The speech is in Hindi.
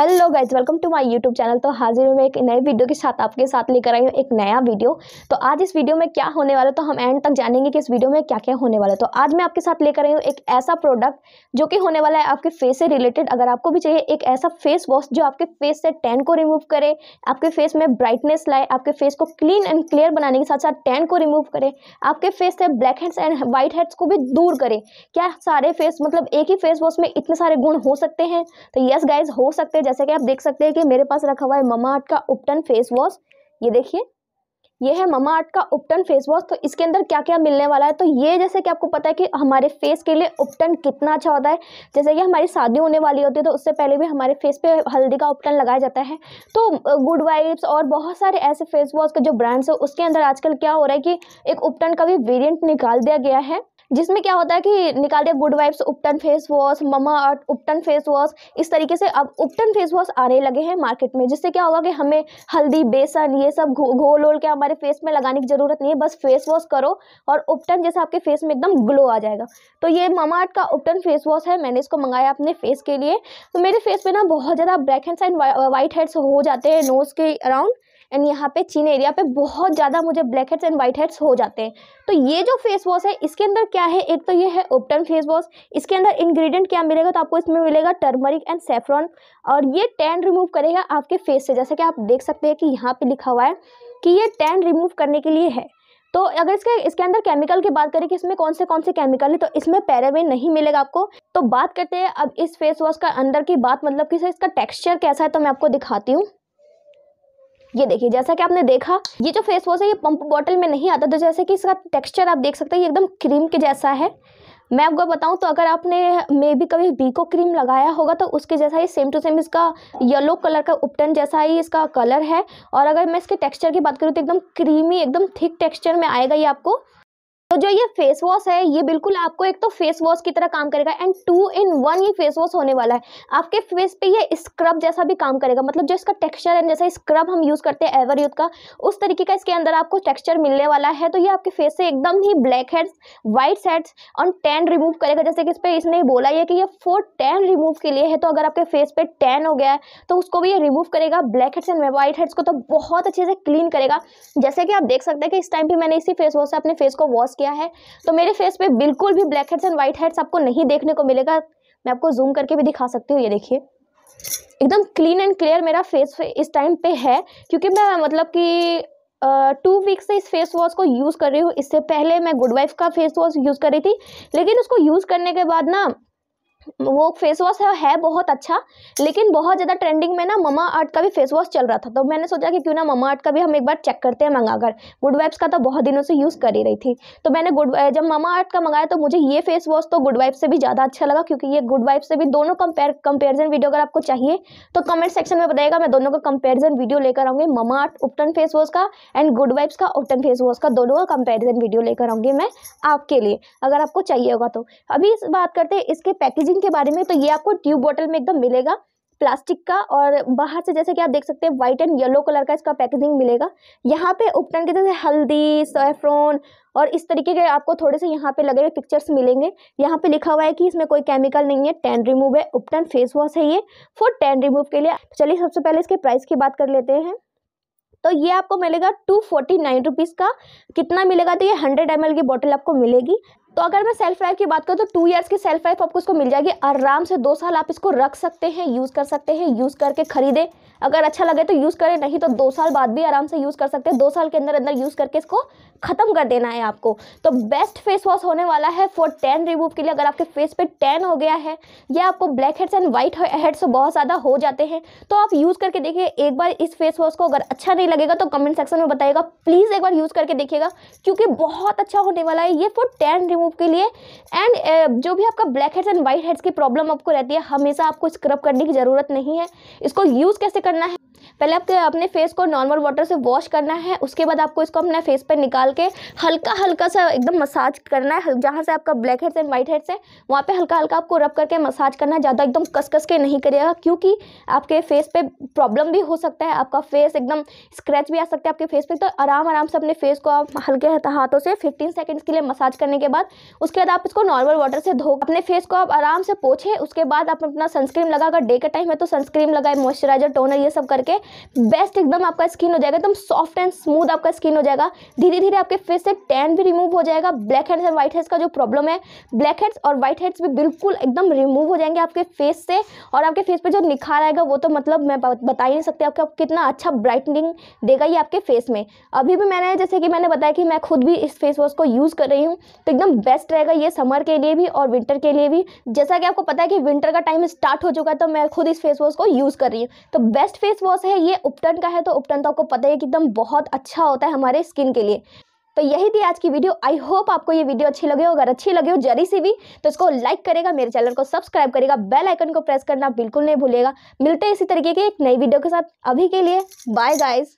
Hello guys welcome to my YouTube channel तो हाजिर हूँ मैं एक नए वीडियो के साथ आपके साथ लेकर आई हूँ एक नया वीडियो तो आज इस वीडियो में क्या होने वाला तो हम एंड तक जानेंगे कि इस वीडियो में क्या क्या होने वाला है. तो आज मैं आपके साथ लेकर आई हूँ एक ऐसा प्रोडक्ट जो कि होने वाला है आपके फेस से रिलेटेड अगर आपको भी चाहिए एक ऐसा फेस वॉश जो आपके फेस से टैन को रिमूव करे, आपके फेस में ब्राइटनेस लाए, आपके फेस को क्लीन एंड क्लियर बनाने के साथ साथ टैन को रिमूव करे, आपके फेस से black heads and white heads को भी दूर करे. क्या सारे फेस मतलब एक ही फेस वॉश में इतने सारे गुण हो सकते हैं? तो यस गाइज़ हो सकते हैं जैसे कि आप देख सकते हैं कि मेरे पास रखा हुआ है ममा आर्ट का उपटन फेस वॉश। ये देखिए, ये है ममा आर्ट का उपटन फेस वॉश। तो इसके अंदर क्या क्या मिलने वाला है? तो ये जैसे कि आपको पता है कि हमारे फेस के लिए उपटन कितना अच्छा होता है। जैसे कि हमारी शादी होने वाली होती है तो उससे पहले भी हमारे फेस पे हल्दी का उपटन लगाया जाता है। तो गुड वाइब्स और बहुत सारे ऐसे फेस वॉश के जो ब्रांड्स है, उसके अंदर आजकल क्या हो रहा है कि एक उपटन का भी वेरियंट निकाल दिया गया है। जिसमें क्या होता है कि निकाल दिया good vibes ubtan face wash Mamaearth ubtan face wash इस तरीके से अब उपटन फेस वॉश आने लगे हैं मार्केट में, जिससे क्या होगा कि हमें हल्दी, बेसन, ये सब घोल ओल के हमारे फेस में लगाने की ज़रूरत नहीं है, बस फेस वॉश करो और उपटन जैसे आपके फेस में एकदम ग्लो आ जाएगा। तो ये ममा अर्थ का उपटन फेस वॉश है, मैंने इसको मंगाया अपने फेस के लिए। तो मेरे फेस पे ना बहुत ज़्यादा ब्लैक एंड वाइट हेड्स हो जाते हैं नोज़ के अराउंड एंड यहाँ पे चीन एरिया पे बहुत ज़्यादा मुझे black heads and white heads हो जाते हैं। तो ये जो फेस वॉश है, इसके अंदर क्या है? एक तो ये है ओपटन फेस वॉश इसके अंदर इंग्रेडिएंट क्या मिलेगा? तो आपको इसमें मिलेगा टर्मरिक एंड सेफ्रॉन और ये टैन रिमूव करेगा आपके फेस से। जैसे कि आप देख सकते हैं कि यहाँ पे लिखा हुआ है कि ये टैन रिमूव करने के लिए है। तो अगर इसके इसके अंदर केमिकल की बात करें कि इसमें कौन से कौन से केमिकल है तो इसमें पैराबेन नहीं मिलेगा आपको। तो बात करते हैं अब इस फेस वॉश का अंदर की बात मतलब कि इसका टेक्सचर कैसा है तो मैं आपको दिखाती हूँ। ये देखिए, जैसा कि आपने देखा, ये जो फेस वॉश है, ये पंप बॉटल में नहीं आता तो जैसे कि इसका टेक्सचर आप देख सकते हैं, ये एकदम क्रीम के जैसा है। मैं आपको बताऊँ तो अगर आपने मे भी कभी बीको क्रीम लगाया होगा तो उसके जैसा ही सेम टू सेम इसका येलो कलर का उपटन जैसा ही इसका कलर है। और अगर मैं इसके टेक्स्चर की बात करूँ तो एकदम क्रीमी एकदम थिक टेक्स्चर में आएगा ये आपको। तो जो ये फेस वॉश है, ये बिल्कुल आपको एक तो फेस वॉश की तरह काम करेगा एंड टू इन वन ये फेस वॉश होने वाला है। आपके फेस पे ये स्क्रब जैसा भी काम करेगा मतलब जो इसका टेक्सचर है जैसे स्क्रब हम यूज़ करते हैं एवर यूथ का, उस तरीके का इसके अंदर आपको टेक्सचर मिलने वाला है। तो ये आपके फेस से एकदम ही ब्लैक हेड्स वाइट हेड्स और टैन रिमूव करेगा। जैसे कि इस पर इसने बोला है कि ये फोर टैन रिमूव के लिए है तो अगर आपके फेस पे टैन हो गया है तो उसको भी ये रिमूव करेगा। Black heads and white heads को तो बहुत अच्छे से क्लीन करेगा। जैसे कि आप देख सकते हैं कि इस टाइम पे मैंने इसी फेस वॉश से अपने फेस को वॉश किया है। तो मेरे फेस पे बिल्कुल भी black heads and white heads आपको नहीं देखने को मिलेगा। मैं आपको जूम करके भी दिखा सकती हूँ, ये देखिए। एकदम क्लीन एंड क्लियर मेरा फेस इस टाइम पे है, क्योंकि मैं मतलब कि टू वीक्स से इस फेस वॉश को यूज़ कर रही हूँ। इससे पहले मैं गुड वाइफ का फेस वॉश यूज़ कर रही थी, लेकिन उसको यूज़ करने के बाद ना वो फेस वॉश है, है बहुत अच्छा लेकिन बहुत ज़्यादा ट्रेंडिंग में ना ममा आर्ट का भी फेस वॉश चल रहा था। तो मैंने सोचा कि क्यों ना ममा आर्ट का भी हम एक बार चेक करते हैं मंगा कर गुड वाइब्स का तो बहुत दिनों से यूज़ कर ही रही थी। तो मैंने गुड जब ममा आर्ट का मंगाया तो मुझे ये फेस वॉश तो गुड वाइफ से भी ज़्यादा अच्छा लगा क्योंकि ये गुड वाइफ से भी दोनों कंपेयर कंपेरिजन वीडियो अगर आपको चाहिए तो कमेंट सेक्शन में बताएगा मैं दोनों का कंपेरिजन वीडियो लेकर आऊँगी। ममा आर्ट उपटन फेस वॉश का एंड गुड वाइब्स का उपटन फेस वॉश का दोनों का कंपेरिजन वीडियो लेकर आऊँगी मैं आपके लिए अगर आपको चाहिए होगा तो। अभी बात करते हैं इसके पैकेजिंग के बारे में तो ये आपको ट्यूब बॉटल में एकदम मिलेगा प्लास्टिक का और बाहर से जैसे कि आप देख सकते हैं व्हाइट एंड येलो कलर का इसका पैकेजिंग मिलेगा। यहाँ पे उपटन के जैसे हल्दी सैफ्रॉन और इस तरीके के आपको थोड़े से यहाँ पे लगे हुए पिक्चर्स मिलेंगे। यहाँ पे लिखा हुआ है कि इसमें कोई केमिकल नहीं है टैन रिमूव है उपटन फेस वॉश है ये फॉर टेन रिमूव के लिए। चलिए सबसे पहले इसके प्राइस की बात कर लेते हैं। तो ये आपको मिलेगा टू फोर्टी नाइन रुपीज़ का। कितना मिलेगा तो ये हंड्रेड एम की बॉटल आपको मिलेगी। तो अगर मैं सेल्फ लाइफ की बात करूँ तो टू इयर्स की सेल्फ लाइफ आपको इसको मिल जाएगी। आराम से दो साल आप इसको रख सकते हैं यूज़ कर सकते हैं यूज़ करके खरीदें। अगर अच्छा लगे तो यूज़ करें, नहीं तो दो साल बाद भी आराम से यूज़ कर सकते हैं। दो साल के अंदर अंदर यूज़ करके इसको ख़त्म कर देना है आपको। तो बेस्ट फेस वॉश होने वाला है फॉर टेन रिमूव के लिए। अगर आपके फेस पे टेन हो गया है, या आपको black heads and white heads बहुत ज़्यादा हो जाते हैं तो आप यूज़ करके देखिए। एक बार इस फेस वॉश को अगर अच्छा नहीं लगेगा तो कमेंट सेक्शन में बताइएगा। प्लीज़ एक बार यूज़ करके देखिएगा, क्योंकि बहुत अच्छा होने वाला है। ये फॉर टेन रिमूव के लिए। एंड जो भी आपका black heads and white heads की प्रॉब्लम आपको रहती है, हमेशा आपको स्क्रब करने की ज़रूरत नहीं है। इसको यूज़ कैसे करना है? पहले आपके अपने फेस को नॉर्मल वाटर से वॉश करना है, उसके बाद आपको इसको अपने फेस पर निकाल के हल्का हल्का सा एकदम मसाज करना है, जहाँ से आपका black heads and white heads है, वहाँ पर हल्का हल्का आपको रब करके मसाज करना है, ज़्यादा एकदम कस कस के नहीं करिएगा, क्योंकि आपके फेस पे प्रॉब्लम भी हो सकता है, आपका फेस एकदम स्क्रैच भी आ सकता है आपके फेस पे तो आराम आराम से अपने फेस को आप हल्के हाथों से फिफ्टीन सेकेंड्स के लिए मसाज करने के बाद, उसके बाद आप इसको नॉर्मल वाटर से धो, अपने फेस को आप आराम से पोछे, उसके बाद आप अपना सनस्क्रीन लगा अगर डे के टाइम है तो सनस्क्रीन लगाए मॉइस्चराइजर टोनर ये सब करके बेस्ट एकदम आपका स्किन हो जाएगा, एकदम सॉफ्ट एंड स्मूथ आपका स्किन हो जाएगा। धीरे धीरे आपके फेस से टैन भी रिमूव हो जाएगा। Black heads and white heads का जो प्रॉब्लम है ब्लैक हेड्स और व्हाइट हेड्स भी बिल्कुल एकदम रिमूव हो जाएँगे आपके फेस से। और आपके फेस पर जो निखार आएगा, वो तो मतलब मैं बता ही नहीं सकती आपका कितना अच्छा ब्राइटनिंग देगा ये आपके फेस में। अभी भी मैंने, जैसे कि मैंने बताया कि मैं खुद भी इस फेस वॉश को यूज़ कर रही हूँ तो एकदम बेस्ट रहेगा ये समर के लिए भी और विंटर के लिए भी। जैसा कि आपको पता है कि विंटर का टाइम स्टार्ट हो चुका है तो मैं खुद इस फेस वॉश को यूज़ कर रही हूँ। तो बेस्ट फेस वॉश है ये उपटन का है तो उपटन तो आपको पता है कि एकदम बहुत अच्छा होता है हमारे स्किन के लिए। तो यही थी आज की वीडियो आई होप आपको ये वीडियो अच्छी लगे हो। अगर अच्छी लगे हो, जरी सी भी तो इसको लाइक करेगा, मेरे चैनल को सब्सक्राइब करेगा बेल आइकन को प्रेस करना बिल्कुल नहीं भूलेगा मिलते हैं इसी तरीके की एक नई वीडियो के साथ। अभी के लिए बाय गाइज़